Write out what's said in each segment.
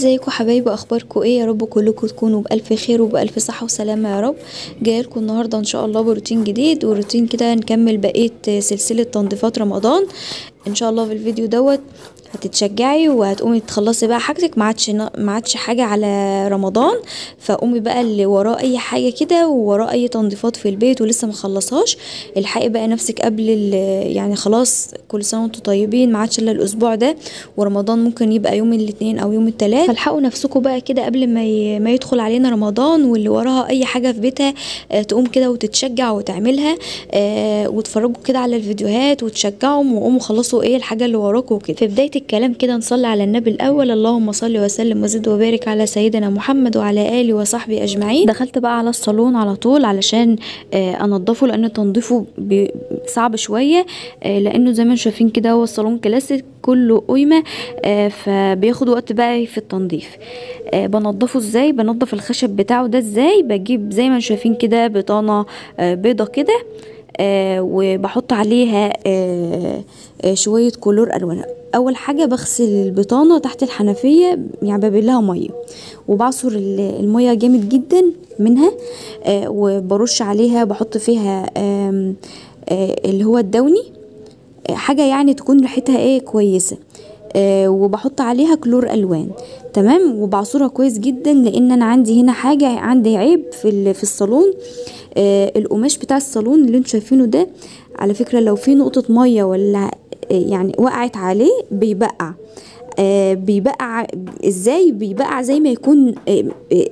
ازيكم حبايبي اخباركم إيه؟ يا رب كلكم تكونوا بألف خير وبألف صحة وسلامة يا رب. جاية لكم النهارده إن شاء الله بروتين جديد وروتين كده نكمل بقية سلسلة تنظيفات رمضان إن شاء الله في الفيديو دوت. هتتشجعي وهتقومي تخلصي بقى حاجتك. ما عادش ما عادش حاجة على رمضان. فقومي بقى اللي وراه أي حاجة كده ووراه أي تنظيفات في البيت ولسه ما خلصهاش. الحقي بقى نفسك قبل يعني خلاص كل سنة وأنتم طيبين ما عادش إلا الأسبوع ده ورمضان ممكن يبقى يوم الاثنين أو يوم الثلاث فالحقوا نفسكم بقى كده قبل ما ي... ما يدخل علينا رمضان واللي وراها أي حاجة في بيتها آه تقوم كده وتتشجع وتعملها آه وتفرجوا كده على الفيديوهات وتشجعهم وقوموا خلصوا إيه الحاجة اللي وراكم وكده. في بداية الكلام كده نصلي على النبي الأول اللهم صل وسلم وزد وبارك على سيدنا محمد وعلى آله وصحبه أجمعين. دخلت بقى على الصالون على طول علشان آه أنضفه لأن تنظيفه صعب شوية آه لأنه زي ما شايفين كده هو الصالون كلاسيك كله قيمة آه فبياخد وقت بقى في التنظيف آه بنضفه إزاي؟ بنضف الخشب بتاعه ده إزاي؟ بجيب زي ما شايفين كده بطانة آه بيضة كده وبحط عليها آه آه شوية كلور ألوان. أول حاجة بغسل البطانة تحت الحنفية يعني ببلها مية. وبعصر المية جامد جدا منها آه وبرش عليها بحط فيها آه آه اللي هو الدوني. آه حاجة يعني تكون ريحتها إيه كويسة. آه وبحط عليها كلور ألوان. تمام؟ وبعصرها كويس جدا لأن أنا عندي هنا حاجة عندي عيب في في الصالون. آه القماش بتاع الصالون اللي أنتوا شايفينه ده على فكرة لو في نقطة مية ولا يعني وقعت عليه بيبقع. آه بيبقع إزاي؟ بيبقع زي ما يكون آه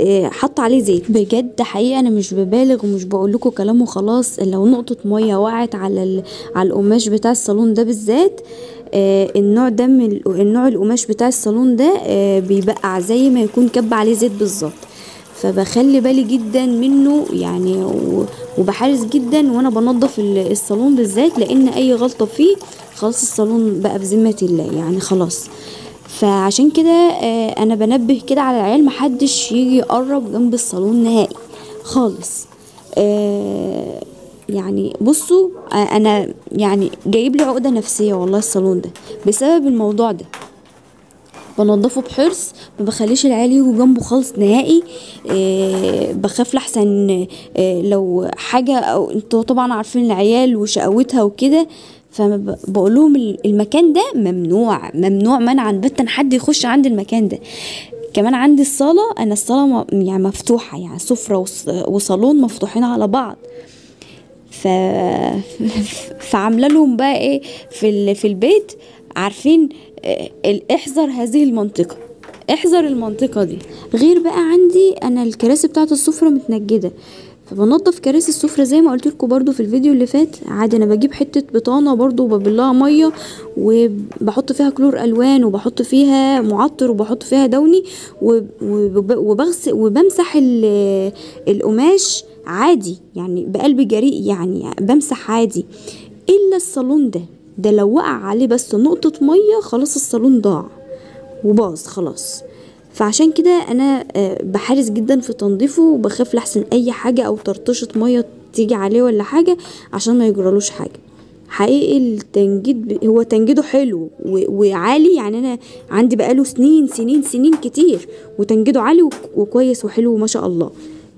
آه حط عليه زيت. بجد حقيقه أنا مش ببالغ ومش بقول لكم كلام وخلاص لو نقطة مية وقعت على على القماش بتاع الصالون ده بالذات آه النوع ده من النوع القماش بتاع الصالون ده آه بيبقع زي ما يكون كب عليه زيت بالظبط. فبخلي بالي جدا منه يعني وبحرص جدا وأنا بنظف الصالون بالذات لأن أي غلطة فيه خلاص الصالون بقى بذمه الله يعني خلاص. فعشان كده آه أنا بنبه كده على العيال محدش يجي يقرب جنب الصالون نهائي خالص. آه يعني بصوا أنا يعني جايب لي عقدة نفسية والله الصالون ده بسبب الموضوع ده. بنضفه بحرص ما بخليش العيال يجوا جنبه خالص نهائي. إيه بخاف لحسن إيه لو حاجة أو أنتوا طبعا عارفين العيال وشقاوتها وكده فبقول لهم المكان ده ممنوع ممنوع منعا باتا حد يخش عند المكان ده. كمان عندي الصالة أنا الصالة يعني مفتوحة يعني سفرة وصالون مفتوحين على بعض. ف... فعاملة لهم بقى إيه في في البيت عارفين احذر هذه المنطقة احذر المنطقة دي. غير بقى عندي أنا الكراسي بتاعة السفرة متنجدة فبنضف كراسي السفرة زي ما قلت لكم برده في الفيديو اللي فات. عادي أنا بجيب حتة بطانة برده وببلها مية وبحط فيها كلور ألوان وبحط فيها معطر وبحط فيها دوني وبغسل وبمسح القماش عادي يعني بقلب جريء يعني بمسح عادي. إلا الصالون ده ده لو وقع عليه بس نقطة مية خلاص الصالون ضاع وباظ خلاص. فعشان كده أنا بحرص جدا في تنظيفه وبخاف لحسن أي حاجة أو طرطشة مية تيجي عليه ولا حاجة عشان ما يجرالوش حاجة. حقيقي التنجيد هو تنجيده حلو وعالي يعني أنا عندي بقاله سنين سنين سنين كتير وتنجيده عالي وكويس وحلو ما شاء الله.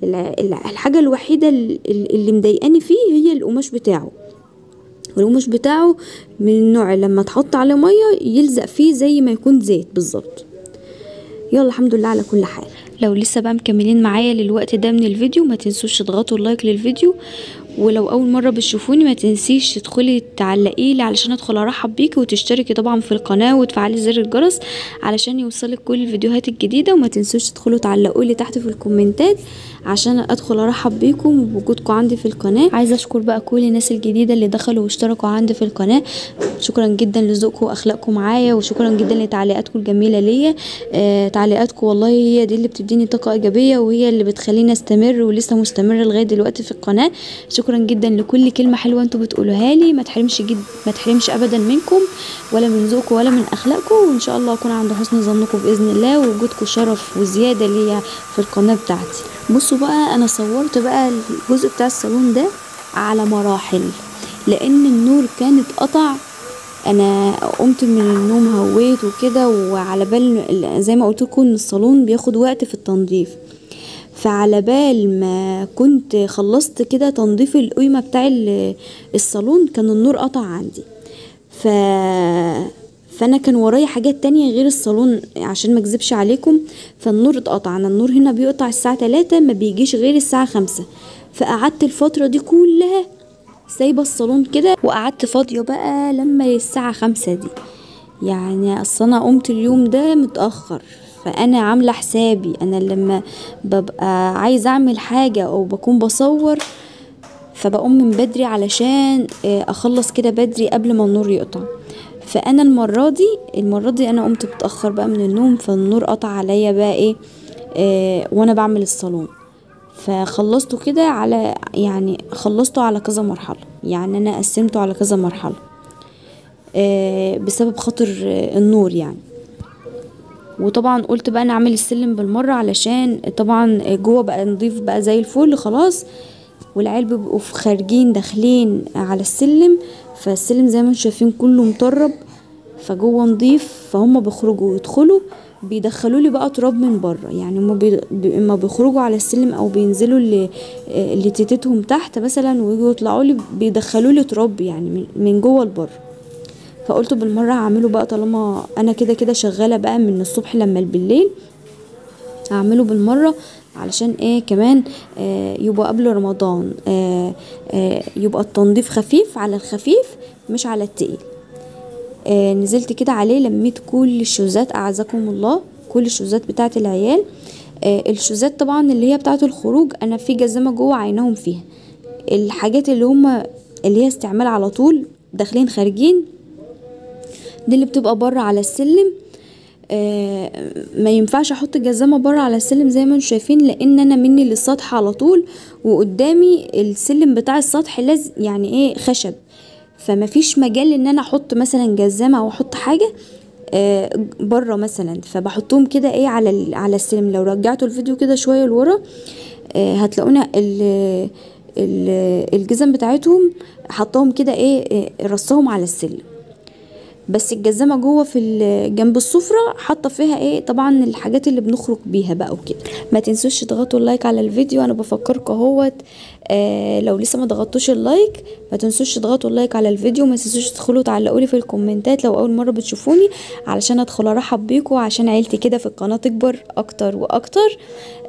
الحاجة الوحيدة اللي مضايقاني فيه هي القماش بتاعه. القماش بتاعه من النوع لما تحط عليه مية يلزق فيه زي ما يكون زيت بالظبط. يلا الحمد لله على كل حال. لو لسه بقى مكملين معايا للوقت ده من الفيديو ما تنسوش تضغطوا ال like للفيديو ولو أول مرة بتشوفوني ما تنسيش تدخلي تعلقي لي علشان أدخل أرحب بيكي وتشتركي طبعا في القناة وتفعلي زر الجرس علشان يوصلك كل الفيديوهات الجديدة. وما تنسوش تدخلوا تعلقوا لي تحت في الكومنتات عشان أدخل أرحب بيكم وبوجودكم عندي في القناة. عايزة أشكر بقى كل الناس الجديدة اللي دخلوا واشتركوا عندي في القناة. شكرا جدا لذوقكم وأخلاقكم معايا وشكرا جدا لتعليقاتكم الجميلة ليا. آه تعليقاتكم والله هي دي اللي بتديني طاقة إيجابية وهي اللي بتخليني أستمر ولسه مستمرة لغاية دلوقتي في القناة. شكرا جدا لكل كلمة حلوة أنتوا بتقولوها لي. ما تحرمش جد ما تحرمش ابدا منكم ولا من ذوقكم ولا من أخلاقكم. وإن شاء الله أكون عند حسن ظنكم بإذن الله ووجودكم شرف وزيادة ليا في القناة بتاعتي. بصوا بقى أنا صورت بقى الجزء بتاع الصالون ده على مراحل لأن النور كان اتقطع. أنا قمت من النوم هويت وكده وعلى بال زي ما قلت لكم الصالون بياخد وقت في التنظيف. فعلى بال ما كنت خلصت كده تنظيف القيمة بتاع ال- الصالون كان النور قطع عندي. ف فأنا كان ورايا حاجات تانية غير الصالون عشان ما أكذبش عليكم. فالنور اتقطع. أنا النور هنا بيقطع الساعة 3 ما بيجيش غير الساعة 5 فقعدت الفترة دي كلها سايبة الصالون كده وقعدت فاضية بقى لما الساعة خمسة دي. يعني أصل أنا قمت اليوم ده متأخر. فأنا عاملة حسابي. أنا لما ببقى عايزة أعمل حاجة أو بكون بصور فبقوم من بدري علشان آه، أخلص كده بدري قبل ما النور يقطع. فأنا المرة دي المرة دي أنا قمت متأخر بقى من النوم فالنور قطع عليا بقى إيه آه وأنا بعمل الصالون. فخلصته كده على يعني خلصته على كذا مرحلة. يعني أنا قسمته على كذا مرحلة آه بسبب خاطر النور يعني. وطبعا قلت بقى أنا أعمل السلم بالمرة علشان طبعا جوه بقى نضيف بقى زي الفل خلاص. والعيال بيبقوا خارجين داخلين على السلم فالسلم زي ما أنتم شايفين كله مطرب فجوه نضيف فهم بيخرجوا ويدخلوا بيدخلوا لي بقى تراب من بره. يعني هم بي... اما بيخرجوا على السلم أو بينزلوا اللي تيتتهم تحت مثلا ويجوا يطلعوا لي بيدخلوا لي تراب يعني من جوه لبره. فقلت بالمرة هعمله بقى طالما أنا كده كده شغالة بقى من الصبح لما بالليل. هعمله بالمرة علشان إيه كمان آه يبقى قبل رمضان آه آه يبقى التنظيف خفيف على الخفيف مش على التقيل. آه نزلت كده عليه لميت كل الشوزات أعزكم الله كل الشوزات بتاعت العيال. آه الشوزات طبعا اللي هي بتاعت الخروج أنا في جزمة جوه عينهم فيها. الحاجات اللي هما اللي هي استعمال على طول داخلين خارجين دي اللي بتبقى بره على السلم. آه ما ينفعش أحط الجزمه بره على السلم زي ما أنتم شايفين لأن أنا مني للسطح على طول وقدامي السلم بتاع السطح لازم يعني إيه خشب. فما فيش مجال ان أنا أحط مثلا جزمة أو أحط حاجة آه بره مثلا. فبحطهم كده إيه على على السلم. لو رجعتوا الفيديو كده شوية لورا آه هتلاقونا ال- ال- الجزم بتاعتهم حطاهم كده إيه آه، رصهم على السلم. بس الجزمة جوه في جنب السفرة حاطة فيها إيه طبعا الحاجات اللي بنخرج بيها بقى وكده. ما تنسوش تضغطوا ال like على الفيديو أنا بفكركم أهوت آه لو لسه ما ضغطتوش ال like ما تنسوش تضغطوا ال like على الفيديو ما تنسوش تدخلوا تعلقوا لي في الكومنتات لو أول مرة بتشوفوني علشان أدخل أرحب بيكم عشان عيلتي كده في القناة تكبر أكتر وأكتر.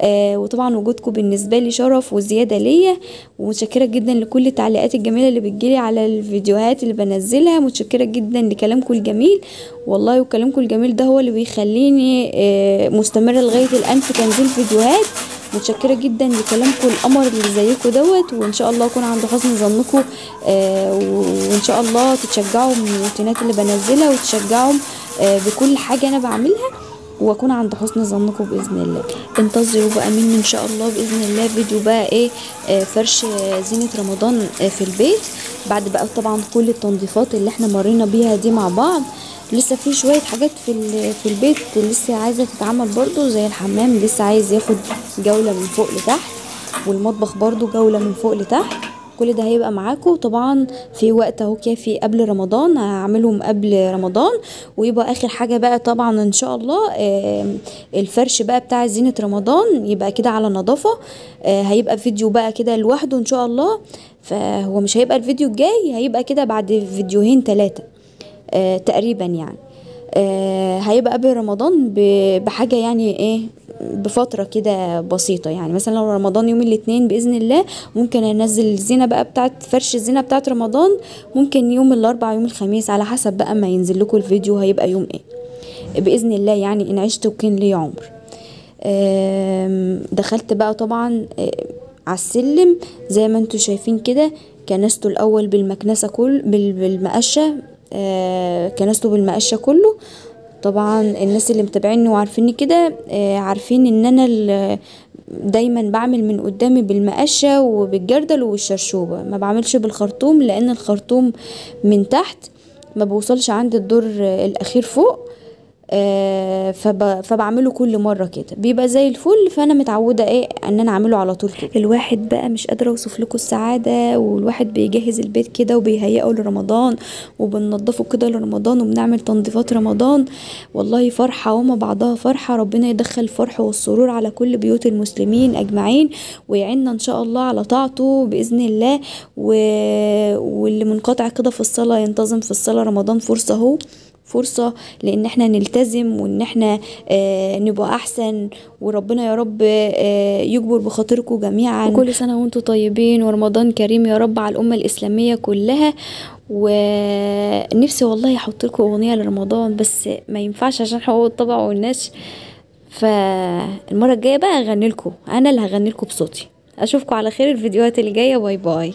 آه وطبعا وجودكم بالنسبة لي شرف وزيادة ليا. ومتشكرة جدا لكل التعليقات الجميلة اللي بتجيلي على الفيديوهات اللي بنزلها. متشكرة جدا لكلامكم الجميل. والله وكلامكم الجميل ده هو اللي بيخليني آه، مستمره لغاية الآن في تنزيل فيديوهات. متشكرة جدا لكلامكم القمر اللي زيكم دوت وإن شاء الله أكون عند حسن ظنكم آه، وإن شاء الله تتشجعوا من الروتينات اللي بنزلها وتشجعوا آه، بكل حاجة أنا بعملها. وأكون عند حسن ظنكم بإذن الله. انتظروا بقى مني إن شاء الله بإذن الله. فيديو بقى إيه آه، فرش آه، زينة رمضان آه، في البيت. بعد بقى طبعا كل التنظيفات اللي إحنا مرينا بيها دي مع بعض. لسه في شوية حاجات في في البيت لسه عايزة تتعمل برضو زي الحمام لسه عايز ياخد جولة من فوق لتحت والمطبخ برضو جولة من فوق لتحت. كل ده هيبقى معاكم طبعا في وقت أهو كافي قبل رمضان هعملهم قبل رمضان. ويبقى آخر حاجة بقى طبعا إن شاء الله الفرش بقى بتاع زينة رمضان يبقى كده على نظافة. آه، هيبقى فيديو بقى كده لوحده إن شاء الله. فهو مش هيبقى الفيديو الجاي هيبقى كده بعد فيديوهين ثلاثة آه تقريبا يعني. هيبقى قبل رمضان ب- بحاجة يعني إيه بفترة كده بسيطة يعني. مثلا لو رمضان يوم الاثنين بإذن الله ممكن أنزل الزينة بقى بتاعت فرش الزينة بتاعت رمضان. ممكن يوم الأربع يوم الخميس على حسب بقى ما ينزل لكم الفيديو هيبقى يوم إيه. بإذن الله يعني إن عشت وكان لي عمر. دخلت بقى طبعا آه، على السلم. زي ما أنتوا شايفين كده كنسته الأول بالمكنسة كل بال- بالمقشة. آه، كنسته بالمقشه كله. طبعا الناس اللي متابعيني وعارفيني كده آه، عارفين إن أنا دايما بعمل من قدامي بالمقشه وبالجردل والشرشوبة. ما بعملش بالخرطوم لأن الخرطوم من تحت ما بوصلش عند الدور آه، الأخير فوق. آه فب... فبعمله كل مرة كده. بيبقى زي الفل فأنا متعودة إيه إن أنا أعمله على طول كده. الواحد بقى مش قادرة اوصف لكم السعادة والواحد بيجهز البيت كده وبيهيئه لرمضان وبننضفه كده لرمضان وبنعمل تنظيفات رمضان. والله فرحة وما بعضها فرحة ربنا يدخل الفرح والسرور على كل بيوت المسلمين أجمعين ويعيننا إن شاء الله على طاعته بإذن الله. و... واللي منقطع كده في الصلاة ينتظم في الصلاة رمضان فرصة أهو. فرصة لإن إحنا نلتزم وإن إحنا آه نبقى أحسن. وربنا يا رب آه يجبر بخاطركم جميعا. وكل سنة وأنتم طيبين. ورمضان كريم يا رب على الأمة الإسلامية كلها. ونفسي والله أحط لكم أغنية لرمضان بس ما ينفعش عشان حقوق الطبع والناس فالمرة الجاية بقى اغني لكم. أنا اللي هغني لكم بصوتي. أشوفكم على خير الفيديوهات اللي جاية. باي باي.